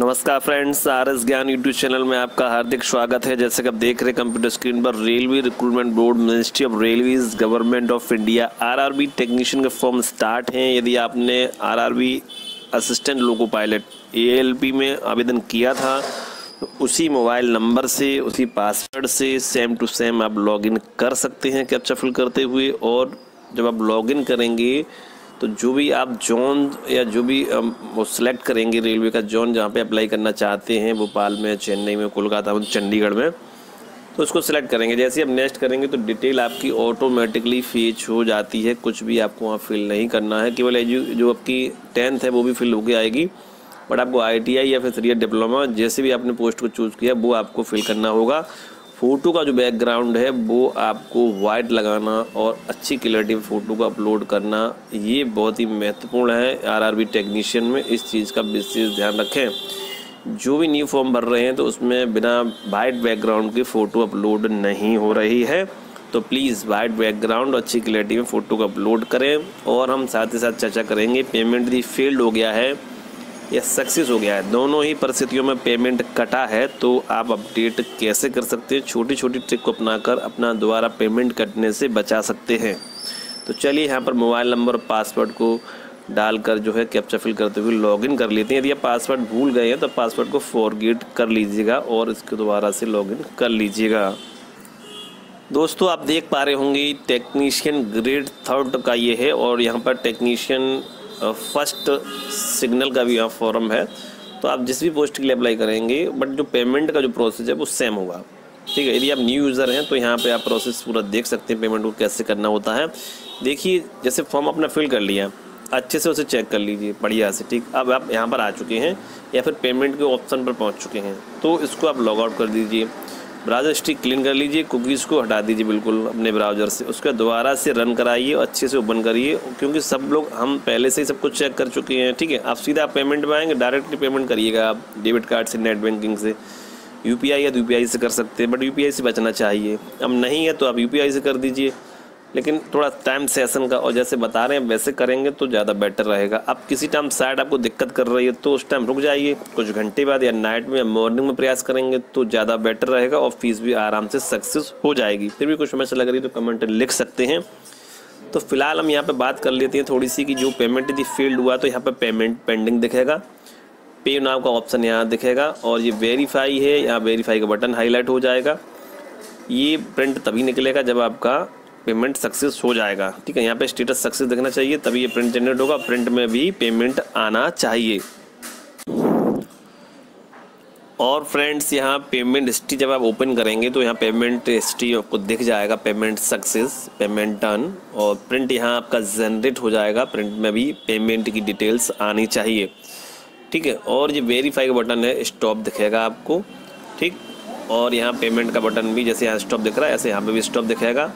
नमस्कार friends R S Gyan YouTube channel में आपका हार्दिक स्वागत है। जैसे कि आप देख रहे हैं कंप्यूटर स्क्रीन पर railway recruitment board, ministry of railways, government of India, RRB technician के फॉर्म स्टार्ट हैं। यदि आपने RRB assistant loco pilot ALP में आवेदन किया था तो उसी मोबाइल नंबर से, उसी पासवर्ड से सेम टू सेम आप लॉगिन कर सकते हैं, कैप्चा फिल करते हुए। और जब आप लॉगिन करेंगे तो जो भी आप जोन या जो भी वो सिलेक्ट करेंगे रेलवे का जोन जहाँ पे अप्लाई करना चाहते हैं, भोपाल में, चेन्नई में, कोलकाता में, चंडीगढ़ में तो उसको सिलेक्ट करेंगे। जैसे आप नेक्स्ट करेंगे तो डिटेल आपकी ऑटोमेटिकली फीच हो जाती है। कुछ भी आपको वहाँ फिल नहीं करना है। केवल एजु जो आपकी टेंथ है, वो भी फिल होकर आएगी। बट आपको आईटीआई या फिर थ्री डिप्लोमा जैसे भी आपने पोस्ट को चूज़ किया, वो आपको फिल करना होगा। फ़ोटो का जो बैकग्राउंड है, वो आपको वाइट लगाना और अच्छी क्लैरिटी में फ़ोटो को अपलोड करना, ये बहुत ही महत्वपूर्ण है। आरआरबी टेक्नीशियन में इस चीज़ का विशेष ध्यान रखें। जो भी न्यू फॉर्म भर रहे हैं तो उसमें बिना वाइट बैकग्राउंड की फ़ोटो अपलोड नहीं हो रही है। तो प्लीज़ वाइट बैकग्राउंड अच्छी क्लैरिटी में फ़ोटो को अपलोड करें और हम साथ ही साथ चर्चा करेंगे। पेमेंट भी फेल्ड हो गया है। या सक्सेस हो गया है। दोनों ही परिस्थितियों में पेमेंट कटा है तो आप अपडेट कैसे कर सकते हैं? छोटी छोटी ट्रिक को अपनाकर अपना दोबारा पेमेंट कटने से बचा सकते हैं। तो चलिए यहाँ पर मोबाइल नंबर और पासवर्ड को डालकर जो है कैप्चा फिल करते हुए लॉगिन कर लेते हैं। यदि आप पासवर्ड भूल गए हैं तो पासवर्ड को फॉरगेट कर लीजिएगा और इसके दोबारा से लॉगिन कर लीजिएगा। दोस्तों, आप देख पा रहे होंगे टेक्नीशियन ग्रेड थर्ड का ये है और यहाँ पर टेक्नीशियन फ़र्स्ट सिग्नल का भी यहाँ फॉर्म है। तो आप जिस भी पोस्ट के लिए अप्लाई करेंगे बट जो पेमेंट का जो प्रोसेस है, वो सेम होगा। ठीक है, यदि आप न्यू यूज़र हैं तो यहाँ पे आप प्रोसेस पूरा देख सकते हैं पेमेंट को कैसे करना होता है। देखिए, जैसे फॉर्म अपना फिल कर लिया, अच्छे से उसे चेक कर लीजिए, बढ़िया से, ठीक? अब आप यहाँ पर आ चुके हैं, या फिर पेमेंट के ऑप्शन पर पहुँच चुके हैं तो इसको आप लॉग आउट कर दीजिए। ब्राउज़र स्टिक क्लीन कर लीजिए, कुकीज़ को हटा दीजिए बिल्कुल अपने ब्राउज़र से। उसका दोबारा से रन कराइए और अच्छे से ओपन करिए, क्योंकि सब लोग हम पहले से ही सब कुछ चेक कर चुके हैं, ठीक है? आप सीधा पेमेंट में आएँगे, डायरेक्टली पेमेंट करिएगा आप, डेबिट कार्ड से, नेट बैंकिंग से। यूपीआई या यू से कर सकते हैं, बट यूपीआई से बचना चाहिए। अब नहीं है तो आप यूपीआई से कर दीजिए। लेकिन थोड़ा टाइम सेशन का और जैसे बता रहे हैं, वैसे करेंगे तो ज़्यादा बेटर रहेगा। अब किसी टाइम साइड आपको दिक्कत कर रही है तो उस टाइम रुक जाइए। कुछ घंटे बाद या नाइट में या मॉर्निंग में प्रयास करेंगे तो ज़्यादा बेटर रहेगा और फ़ीस भी आराम से सक्सेस हो जाएगी। फिर भी कुछ समस्या लग रही है तो कमेंट लिख सकते हैं। तो फ़िलहाल हम यहाँ पर बात कर लेते हैं थोड़ी सी कि जो पेमेंट यदि फ़ील्ड हुआ तो यहाँ पर पेमेंट पेंडिंग दिखेगा। पे नाव का ऑप्शन यहाँ दिखेगा और ये वेरीफाई है। यहाँ वेरीफाई का बटन हाईलाइट हो जाएगा। ये प्रिंट तभी निकलेगा जब आपका पेमेंट सक्सेस हो जाएगा। ठीक है, यहाँ पे स्टेटस सक्सेस देखना चाहिए, तभी ये प्रिंट जनरेट होगा। प्रिंट में भी पेमेंट आना चाहिए। और फ्रेंड्स यहाँ पेमेंट हिस्ट्री जब आप ओपन करेंगे तो यहाँ पेमेंट हिस्ट्री आपको दिख जाएगा। पेमेंट सक्सेस पेमेंट डन और प्रिंट यहाँ आपका जनरेट हो जाएगा। प्रिंट में भी पेमेंट की डिटेल्स आनी चाहिए। ठीक है, और ये वेरीफाई का बटन है स्टॉप दिखेगा आपको। ठीक, और यहाँ पेमेंट का बटन भी जैसे यहाँ स्टॉप दिख रहा है, ऐसे यहाँ पर भी स्टॉप दिखेगा।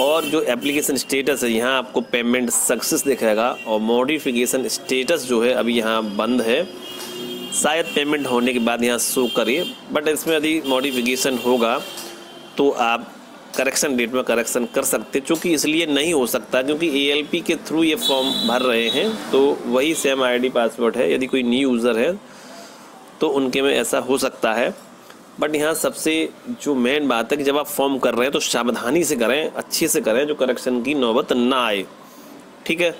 और जो एप्लीकेशन स्टेटस है, यहाँ आपको पेमेंट सक्सेस दिखेगा और मॉडिफिकेशन स्टेटस जो है अभी यहाँ बंद है। शायद पेमेंट होने के बाद यहाँ शो करिए बट इसमें यदि मॉडिफिकेशन होगा तो आप करेक्शन डेट में करेक्शन कर सकते चूँकि इसलिए नहीं हो सकता, क्योंकि ए के थ्रू ये फॉर्म भर रहे हैं तो वही सेम आईडी पासवर्ड है। यदि कोई न्यू यूज़र है तो उनके में ऐसा हो सकता है। बट यहाँ सबसे जो मेन बात है कि जब आप फॉर्म कर रहे हैं तो सावधानी से करें, अच्छे से करें जो करेक्शन की नौबत ना आए। ठीक है?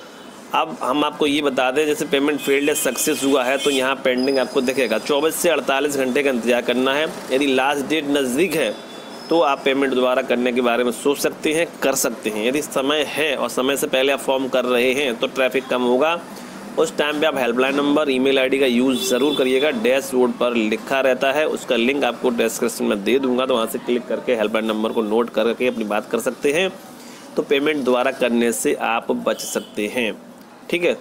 अब हम आपको ये बता दें, जैसे पेमेंट फेल्ड सक्सेस हुआ है तो यहाँ पेंडिंग आपको दिखेगा। 24 से 48 घंटे का इंतज़ार करना है। यदि लास्ट डेट नज़दीक है तो आप पेमेंट दोबारा करने के बारे में सोच सकते हैं, कर सकते हैं। यदि समय है और समय से पहले आप फॉर्म कर रहे हैं तो ट्रैफ़िक कम होगा। उस टाइम पे आप हेल्पलाइन नंबर ईमेल आईडी का यूज़ ज़रूर करिएगा। डैश बोर्ड पर लिखा रहता है, उसका लिंक आपको डिस्क्रिप्शन में दे दूँगा तो वहाँ से क्लिक करके हेल्पलाइन नंबर को नोट करके अपनी बात कर सकते हैं। तो पेमेंट दोबारा करने से आप बच सकते हैं। ठीक है?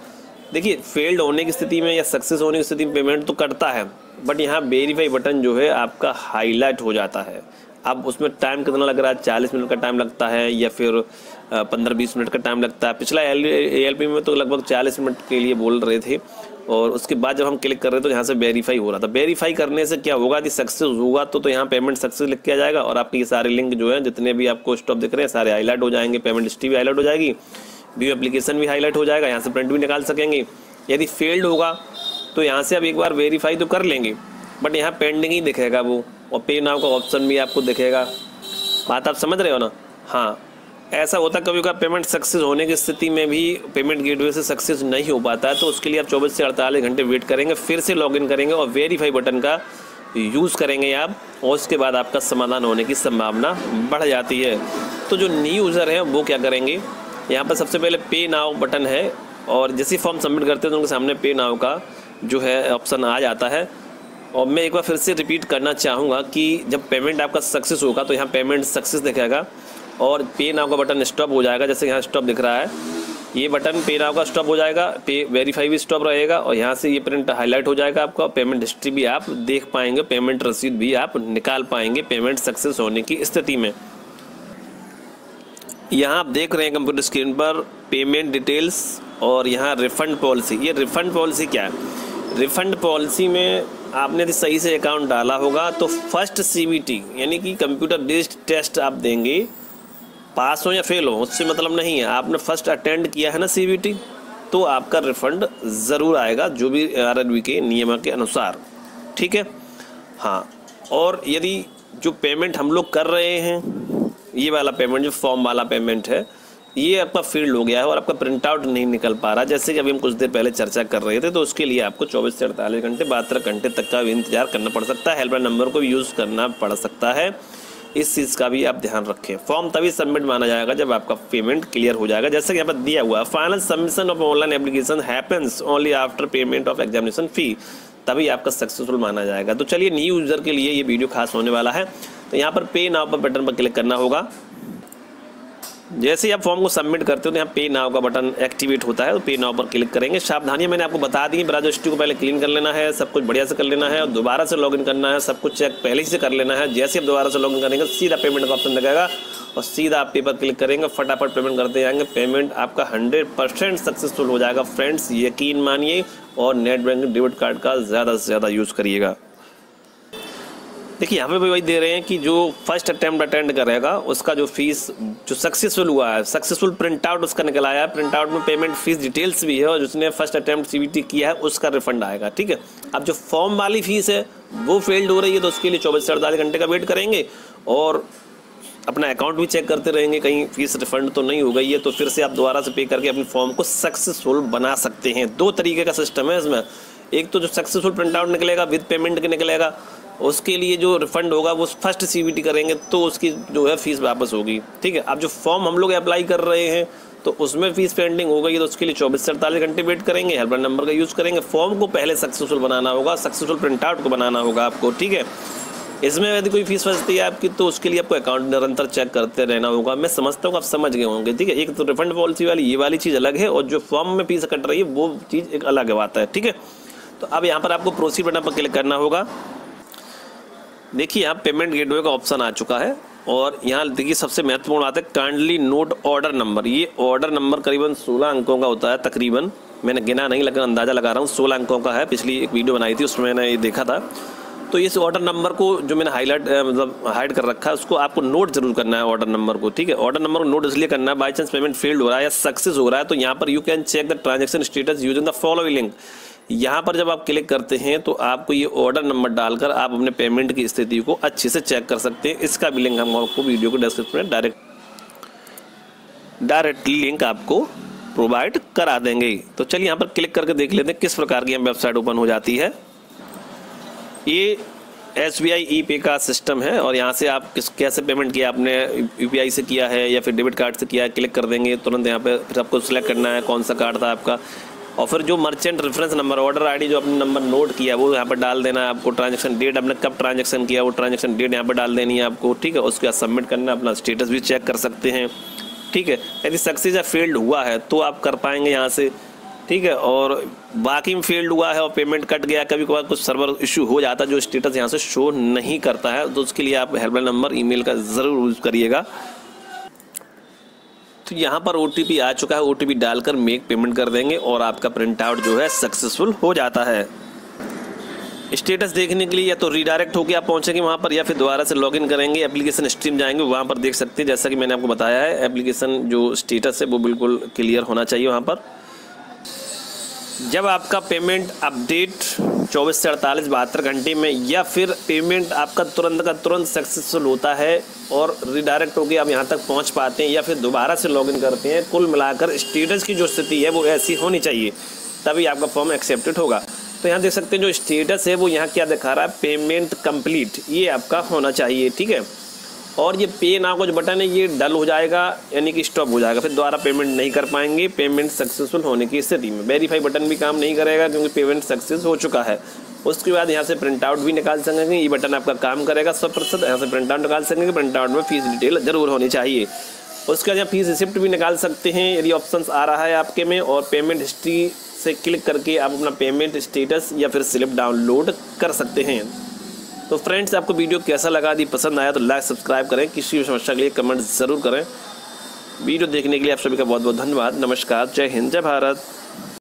देखिए फेल्ड होने की स्थिति में या सक्सेस होने की स्थिति में पेमेंट तो कटता है बट यहाँ वेरीफाई बटन जो है आपका हाईलाइट हो जाता है। अब उसमें टाइम कितना लग रहा है? चालीस मिनट का टाइम लगता है या फिर पंद्रह बीस मिनट का टाइम लगता है? पिछला एल पी में तो लगभग चालीस मिनट के लिए बोल रहे थे और उसके बाद जब हम क्लिक कर रहे तो यहाँ से वेरीफाई हो रहा था। वेरीफाई करने से क्या होगा यदि सक्सेस होगा तो तो यहाँ पेमेंट सक्सेस लिख किया जाएगा और आपके ये सारे लिंक जो है, जितने भी आपको स्टॉप दिख रहे हैं, सारे हाईलाइट हो जाएँगे पेमेंट हिस्ट्री भी हाईलाइट हो जाएगी व्यू एप्लीकेशन भी हाईलाइट हो जाएगा, यहाँ से प्रिंट भी निकाल सकेंगे। यदि फेल्ड होगा तो यहाँ से आप एक बार वेरीफाई तो कर लेंगे बट यहाँ पेंडिंग ही दिखेगा वो। और पे नाव का ऑप्शन भी आपको दिखेगा। बात आप समझ रहे हो ना? हाँ। ऐसा होता कभी कभी पेमेंट सक्सेस होने की स्थिति में भी पेमेंट गेटवे से सक्सेस नहीं हो पाता है तो उसके लिए आप 24 से 48 घंटे वेट करेंगे, फिर से लॉगिन करेंगे और वेरीफाई बटन का यूज़ करेंगे आप, और उसके बाद आपका समाधान होने की संभावना बढ़ जाती है। तो जो न्यू यूज़र हैं, वो क्या करेंगे? यहाँ पर सबसे पहले पे नाव बटन है, और जैसे फॉर्म सबमिट करते हैं तो उनके सामने पे नाव का जो है ऑप्शन आ जाता है। और मैं एक बार फिर से रिपीट करना चाहूँगा कि जब पेमेंट आपका सक्सेस होगा तो यहाँ पेमेंट सक्सेस दिखेगा और पे नाव का बटन स्टॉप हो जाएगा। जैसे यहाँ स्टॉप दिख रहा है, ये बटन पे नाव का स्टॉप हो जाएगा पे वेरीफाई भी स्टॉप रहेगा और यहाँ से ये प्रिंट हाईलाइट हो जाएगा आपका पेमेंट हिस्ट्री भी आप देख पाएँगे पेमेंट रसीद भी आप निकाल पाएँगे पेमेंट सक्सेस होने की स्थिति में। यहाँ आप देख रहे हैं कंप्यूटर स्क्रीन पर पेमेंट डिटेल्स और यहाँ रिफंड पॉलिसी ये रिफंड पॉलिसी क्या है? रिफंड पॉलिसी में आपने यदि सही से अकाउंट डाला होगा तो फ़र्स्ट सीबीटी यानी कि कंप्यूटर बेस्ड टेस्ट आप देंगे पास हो या फेल हो, उससे मतलब नहीं है। आपने फ़र्स्ट अटेंड किया है ना सीबीटी तो आपका रिफंड ज़रूर आएगा, जो भी आर के नियम के अनुसार। ठीक है? हाँ और यदि जो पेमेंट हम लोग कर रहे हैं, ये वाला पेमेंट जो फॉर्म वाला पेमेंट है ये आपका फ़ील्ड हो गया है और आपका प्रिंट आउट नहीं निकल पा रहा। जैसे कि अभी हम कुछ देर पहले चर्चा कर रहे थे तो उसके लिए आपको 24 से अड़तालीस घंटे, बहत्तर घंटे तक का इंतज़ार करना पड़ सकता है। हेल्पलाइन नंबर को यूज़ करना पड़ सकता है। इस चीज़ का भी आप ध्यान रखें। फॉर्म तभी सबमिट माना जाएगा जब आपका पेमेंट क्लियर हो जाएगा। जैसे कि यहाँ पर दिया हुआ final submission of online application happens only after payment of examination fee तभी आपका सक्सेसफुल माना जाएगा। तो चलिए न्यू यूज़र के लिए ये वीडियो खास होने वाला है। तो यहाँ पर पे नाव पर बटन पर क्लिक करना होगा। जैसे ही आप फॉर्म को सबमिट करते हो तो यहाँ पे नाव का बटन एक्टिवेट होता है तो पे नाव पर क्लिक करेंगे। सावधानियाँ मैंने आपको बता दी ब्राउज़र हिस्ट्री को पहले क्लीन कर लेना है, सब कुछ बढ़िया से कर लेना है, और दोबारा से लॉगिन करना है, सब कुछ चेक पहले से कर लेना है। जैसे आप दोबारा से लॉगिन करेंगे, सीधा पेमेंट का ऑप्शन लगेगा, और सीधा आप पे पर क्लिक करेंगे, फटाफट पेमेंट करते जाएँगे। पेमेंट आपका हंड्रेड परसेंट सक्सेसफुल हो जाएगा। फ्रेंड्स यकीन मानिए, और नेट बैंकिंग डेबिट कार्ड का ज़्यादा से ज़्यादा यूज़ करिएगा। देखिए, यहाँ पे भी वही दे रहे हैं कि जो फ़र्स्ट अटैम्प्ट अटेंड करेगा, उसका जो फ़ीस जो सक्सेसफुल हुआ है सक्सेसफुल प्रिंट आउट उसका निकल आया है प्रिंट आउट में पेमेंट फ़ीस डिटेल्स भी है और जिसने फ़र्स्ट अटैम्प्ट सीबीटी किया है, उसका रिफंड आएगा, ठीक है? अब जो फॉर्म वाली फ़ीस है, वो फेल्ड हो रही है तो उसके लिए चौबीस से अड़तालीस घंटे का वेट करेंगे और अपना अकाउंट भी चेक करते रहेंगे, कहीं फ़ीस रिफंड तो नहीं हो गई है तो फिर से आप दोबारा से पे करके अपनी फॉर्म को सक्सेसफुल बना सकते हैं। दो तरीके का सिस्टम है इसमें। एक तो जो सक्सेसफुल प्रिंट आउट निकलेगा विद पेमेंट के निकलेगा उसके लिए जो रिफंड होगा, वो फ़र्स्ट सीबीटी करेंगे तो उसकी जो है फ़ीस वापस होगी। ठीक है? अब जो फॉर्म हम लोग अप्लाई कर रहे हैं तो उसमें फ़ीस पेंडिंग हो गई तो उसके लिए चौबीस से अड़तालीस घंटे वेट करेंगे हेल्पलाइन नंबर का यूज़ करेंगे। फॉर्म को पहले सक्सेसफुल बनाना होगा सक्सेसफुल प्रिंट आउट को बनाना होगा आपको, ठीक है? इसमें यदि कोई फ़ीस फंसती है आपकी तो उसके लिए आपको अकाउंट निरंतर चेक करते रहना होगा। मैं समझता हूँ आप समझ गए होंगे, ठीक है? एक तो रिफंड पॉलिसी वाली, ये वाली चीज़ अलग है, और जो फॉर्म में फ़ीस कट रही है, वो चीज़ एक अलग बात है, ठीक है? तो अब यहाँ पर आपको प्रोसीड बटन पर क्लिक करना होगा। देखिए, यहाँ पेमेंट गेटवे का ऑप्शन आ चुका है और यहाँ देखिए, सबसे महत्वपूर्ण बात है काइंडली नोट ऑर्डर नंबर ये ऑर्डर नंबर करीबन 16 अंकों का होता है, तकरीबन। मैंने गिना नहीं लगा अंदाज़ा लगा रहा हूँ 16 अंकों का है। पिछली एक वीडियो बनाई थी, उसमें मैंने ये देखा था। तो इस ऑर्डर नंबर को जो मैंने हाईलाइट मतलब हाइड कर रखा है, उसको आपको नोट ज़रूर करना है ऑर्डर नंबर को, ठीक है? ऑर्डर नंबर को नोट इसलिए करना है बाई चांस पेमेंट फेल्ड हो रहा है या सक्सेस हो रहा है तो यहाँ पर you can check the transaction status using the following link यहाँ पर जब आप क्लिक करते हैं तो आपको ये ऑर्डर नंबर डालकर आप अपने पेमेंट की स्थिति को अच्छे से चेक कर सकते हैं। इसका भी लिंक हम आपको वीडियो के डिस्क्रिप्शन में डायरेक्ट डायरेक्टली लिंक आपको प्रोवाइड करा देंगे। तो चलिए यहाँ पर क्लिक करके देख लेते हैं किस प्रकार की वेबसाइट ओपन हो जाती है। ये एस बी आई ई पे का सिस्टम है और यहाँ से आप किस, कैसे पेमेंट किया आपने यू पी आई से किया है या फिर डेबिट कार्ड से किया है क्लिक कर देंगे। तुरंत यहाँ पे फिर आपको सिलेक्ट करना है कौन सा कार्ड था आपका। और फिर जो merchant reference number order ID जो आपने नंबर नोट किया, वो यहाँ पर डाल देना है आपको ट्रांजेक्शन डेट आपने कब ट्रांजेक्शन किया, वो ट्रांजेक्शन डेट यहाँ पर डाल देनी है आपको, ठीक है? उसके बाद सबमिट करना, अपना स्टेटस भी चेक कर सकते हैं, ठीक है? यदि सक्सेस या फेल्ड हुआ है तो आप कर पाएँगे यहाँ से, ठीक है? और बाकी में फेल्ड हुआ है और पेमेंट कट गया, कभी कभार कुछ सर्वर इशू हो जाता है जो स्टेटस यहाँ से शो नहीं करता है तो उसके लिए आप हेल्पलाइन नंबर ईमेल का ज़रूर यूज़ करिएगा। तो यहाँ पर ओटीपी आ चुका है। ओटीपी डालकर मेक पेमेंट कर देंगे और आपका प्रिंट आउट जो है सक्सेसफुल हो जाता है। स्टेटस देखने के लिए या तो रीडायरेक्ट होकर आप पहुँचेंगे वहाँ पर या फिर दोबारा से लॉगिन करेंगे एप्लीकेशन स्ट्रीम जाएँगे, वहाँ पर देख सकते हैं। जैसा कि मैंने आपको बताया है एप्लीकेशन जो स्टेटस है वो बिल्कुल क्लियर होना चाहिए वहाँ पर। जब आपका पेमेंट अपडेट 24 से अड़तालीस, बहत्तर घंटे में, या फिर पेमेंट आपका तुरंत का तुरंत सक्सेसफुल होता है और रिडायरेक्ट होकर आप यहाँ तक पहुँच पाते हैं या फिर दोबारा से लॉगिन करते हैं, कुल मिलाकर स्टेटस की जो स्थिति है वो ऐसी होनी चाहिए, तभी आपका फॉर्म एक्सेप्टेड होगा। तो यहाँ देख सकते हैं जो स्टेटस है वो यहाँ क्या दिखा रहा है पेमेंट कंप्लीट ये आपका होना चाहिए, ठीक है? और ये पे ना कुछ बटन है, ये डल हो जाएगा, यानी कि स्टॉप हो जाएगा। फिर दोबारा पेमेंट नहीं कर पाएँगे पेमेंट सक्सेसफुल होने की स्थिति में। वेरीफाई बटन भी काम नहीं करेगा, क्योंकि पेमेंट सक्सेस हो चुका है। उसके बाद यहाँ से प्रिंट आउट भी निकाल सकेंगे, ये बटन आपका काम करेगा सौ प्रतिशत यहाँ से प्रिंट आउट निकाल सकेंगे प्रिंट आउट में फ़ीस डिटेल ज़रूर होनी चाहिए। उसके बाद यहाँ फ़ीस रिसिप्ट भी निकाल सकते हैं, यदि ऑप्शन आ रहा है आपके में, और पेमेंट हिस्ट्री से क्लिक करके आप अपना पेमेंट स्टेटस या फिर स्लिप डाउनलोड कर सकते हैं। तो फ्रेंड्स, आपको वीडियो कैसा लगा, यदि पसंद आया तो लाइक, सब्सक्राइब करें। किसी भी समस्या के लिए कमेंट ज़रूर करें। वीडियो देखने के लिए आप सभी का बहुत बहुत धन्यवाद। नमस्कार। जय हिंद, जय भारत।